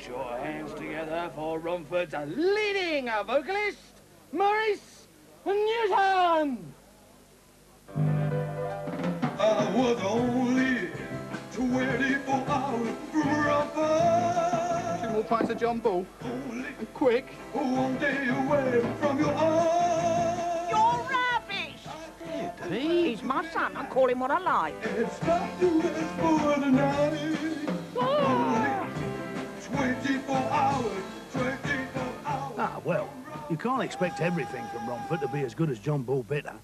Put your hands together for Romford's leading vocalist, Maurice Newton! I was only 24 hours from Romford. Two more pints of John Bull. Only And quick. one day away from your arms. You're rubbish! Pete? He's my son. I call him what I like. Ah, well, you can't expect everything from Romford to be as good as John Bull Bitter.